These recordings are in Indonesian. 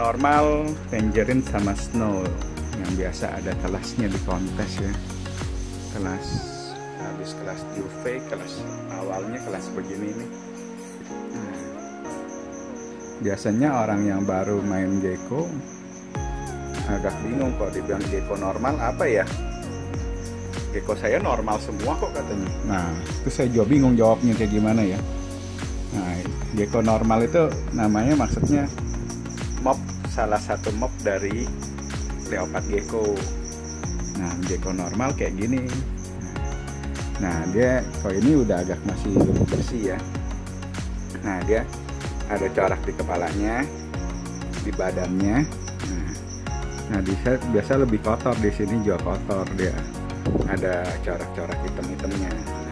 normal, tangerine sama snow yang biasa ada kelasnya di kontes ya. Kelas habis kelas juve, kelas awalnya kelas begini nih. Nah, biasanya orang yang baru main gecko agak bingung kok dibilang gecko normal apa ya gecko saya normal semua kok katanya nah itu saya juga bingung jawabnya kayak gimana ya nah gecko normal itu namanya maksudnya mob salah satu mob dari leopard gecko. Nah gecko normal kayak gini. Nah dia kok ini udah agak masih bersih ya. Nah dia ada corak di kepalanya di badannya. Nah, nah di biasa lebih kotor di sini juga kotor dia. Ada corak-corak hitam-hitamnya. nah,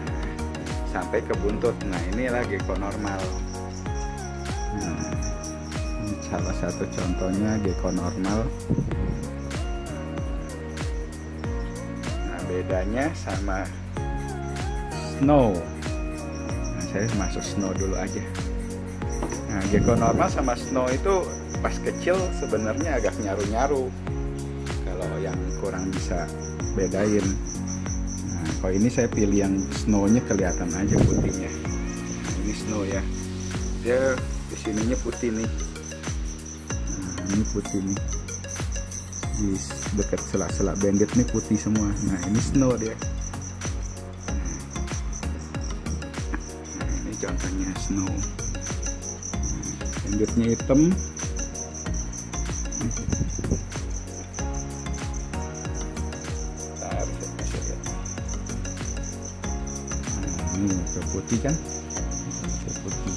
sampai ke buntut. Nah inilah gecko normal. Nah, ini salah satu contohnya gecko normal. Nah bedanya sama snow. Nah saya masuk snow dulu aja. Nah gecko normal sama snow itu pas kecil sebenarnya agak nyaru-nyaru. Kalau yang kurang bisa bedain kalau ini saya pilih yang snownya kelihatan aja putihnya. Ini snow ya. Dia di sininya putih nih. Nah ini putih nih. Di dekat sela-sela bandit nih putih semua. Nah ini snow dia. Nah ini contohnya snow. Banditnya hitam ini ke putih kan? Ke putih.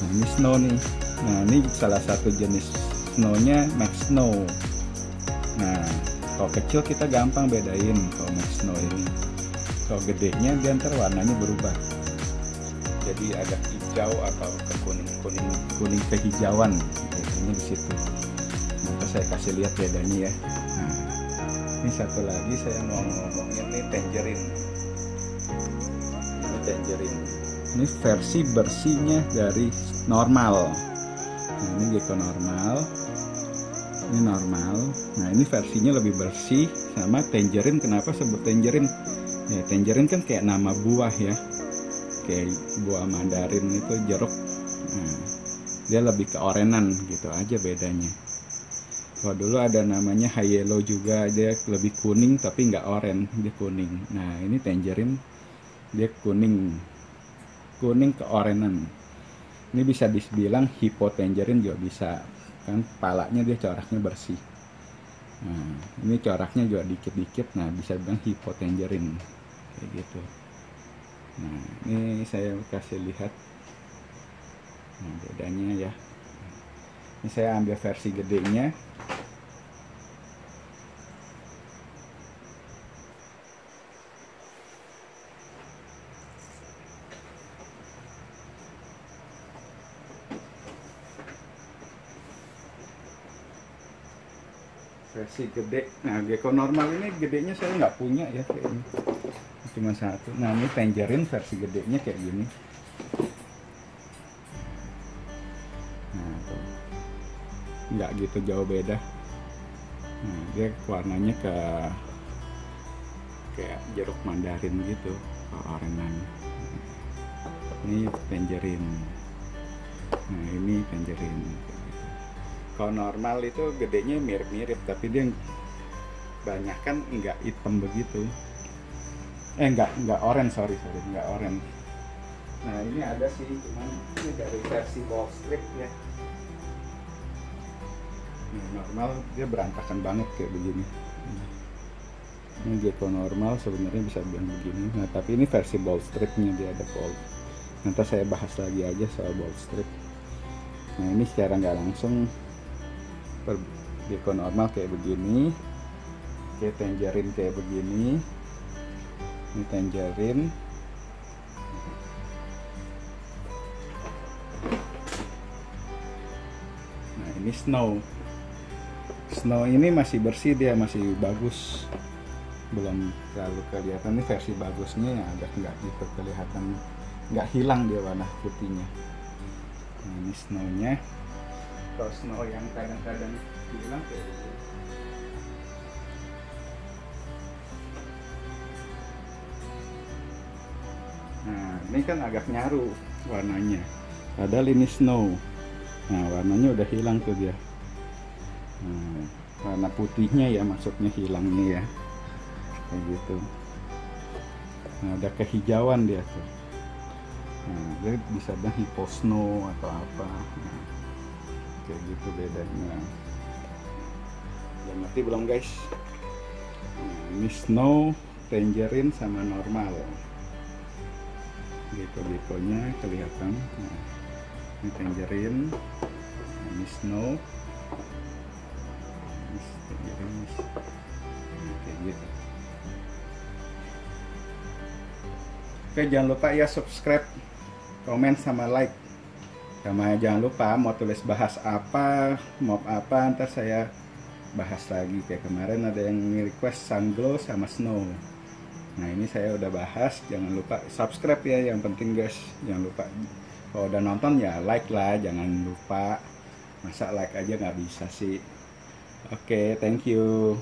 Nah ini snow nih. Nah ini salah satu jenis snownya max snow. Nah kalau kecil kita gampang bedain kalau max snow ini. Kalau gedenya dia ntar warnanya berubah. Jadi agak hijau atau ke kuning kuning kuning kehijauan. Biasanya di situ. Nanti saya kasih lihat bedanya ya. Nah ini satu lagi saya mau ngomongin nih tangerine tangerine ini versi bersihnya dari normal. Nah ini gecko normal. Ini normal. Nah ini versinya lebih bersih sama tangerine. Kenapa sebut tangerine? Ya tangerine kan kayak nama buah ya. Kayak buah mandarin itu jeruk. Nah, dia lebih ke orenan gitu aja bedanya. Kalau dulu ada namanya high yellow juga dia lebih kuning tapi nggak oren dia kuning. Nah ini tangerine dia kuning. Kuning keorenan. Ini bisa dibilang hipotangerine juga bisa kan? Palanya dia coraknya bersih. Nah ini coraknya juga dikit-dikit nah bisa bilang hipotangerine kayak gitu. Nah ini saya kasih lihat. Nah bedanya ya. Ini saya ambil versi gedenya versi gede. Nah gecko normal ini gedenya saya nggak punya ya kayaknya cuma satu. Nah ini tangerine versi gedenya kayak gini. Nah nggak gitu jauh beda. Nah dia warnanya ke kayak jeruk mandarin gitu orenanya ini tangerine. Nah ini tangerine kalau normal itu gedenya mirip-mirip tapi dia banyak kan nggak hitam begitu. Eh nggak nggak orange sorry sorry nggak orange. Nah ini ada sih cuman ini dari versi ball strip ya. Ini normal dia berantakan banget kayak begini. Ini gecko normal sebenarnya bisa bilang begini. Nah tapi ini versi ball stripnya dia ada ball. Nanti saya bahas lagi aja soal ball strip. Nah ini secara nggak langsung per gecko normal kayak begini kayak tangerine kayak begini ini tangerine nah ini snow. Snow ini masih bersih dia masih bagus. Belum terlalu kelihatan ini versi bagusnya yang agak nggak gitu kelihatan nggak hilang dia warna putihnya. Nah, ini snownya snow yang kadang-kadang hilang kayak gitu. Nah, ini kan agak nyaru warnanya. Padahal ini snow. Nah, warnanya udah hilang tuh dia. Nah, warna putihnya ya maksudnya hilang nih ya. Kayak gitu. Nah, ada kehijauan dia tuh. Nah, dia bisa bilang snow atau apa. Nah, kayak gitu bedanya. Udah mati belum guys? Nah, ini snow, tangerine sama normal. Geko-gekonya kelihatan. Nah, ini tangerine nah, ini snow. Ini tangerine nah, kayak gitu. Oke jangan lupa ya subscribe komen sama like sama jangan lupa mau tulis bahas apa mau apa ntar saya bahas lagi kayak kemarin ada yang request sun glow sama snow Nah ini saya udah bahas, jangan lupa subscribe ya yang penting guys, jangan lupa kalau udah nonton ya like lah, jangan lupa masa like aja nggak bisa sih. Oke, okay, thank you.